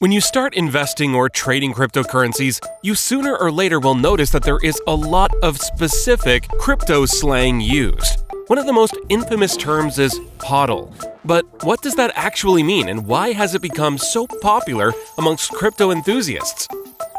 When you start investing or trading cryptocurrencies, you sooner or later will notice that there is a lot of specific crypto slang used. One of the most infamous terms is HODL. But what does that actually mean and why has it become so popular amongst crypto enthusiasts?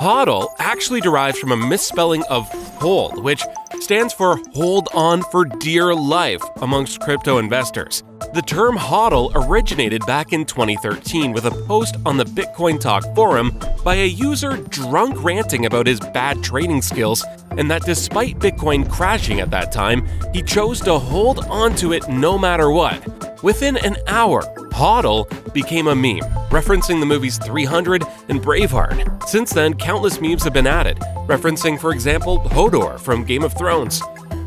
HODL actually derives from a misspelling of hold, which stands for hold on for dear life amongst crypto investors. The term HODL originated back in 2013 with a post on the Bitcoin Talk forum by a user drunk ranting about his bad trading skills and that despite Bitcoin crashing at that time, he chose to hold onto it no matter what. Within an hour, HODL became a meme, referencing the movies 300 and Braveheart. Since then, countless memes have been added, referencing, for example, Hodor from Game of Thrones.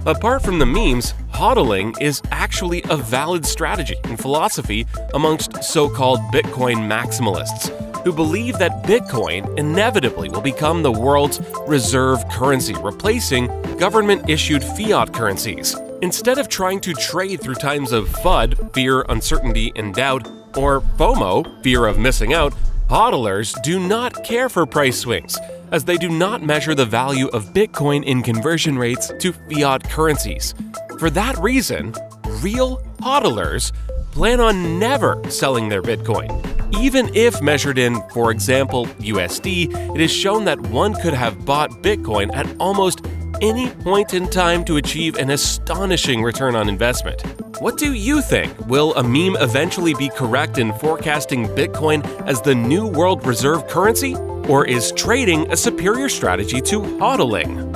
Apart from the memes, hodling is actually a valid strategy and philosophy amongst so called Bitcoin maximalists who believe that Bitcoin inevitably will become the world's reserve currency, replacing government issued fiat currencies. Instead of trying to trade through times of FUD, fear, uncertainty, and doubt, or FOMO, fear of missing out, hodlers do not care for price swings as they do not measure the value of Bitcoin in conversion rates to fiat currencies. For that reason, real hodlers plan on never selling their Bitcoin. Even if measured in, for example, USD, it is shown that one could have bought Bitcoin at almost any point in time to achieve an astonishing return on investment. What do you think? Will a meme eventually be correct in forecasting Bitcoin as the new world reserve currency? Or is trading a superior strategy to hodling?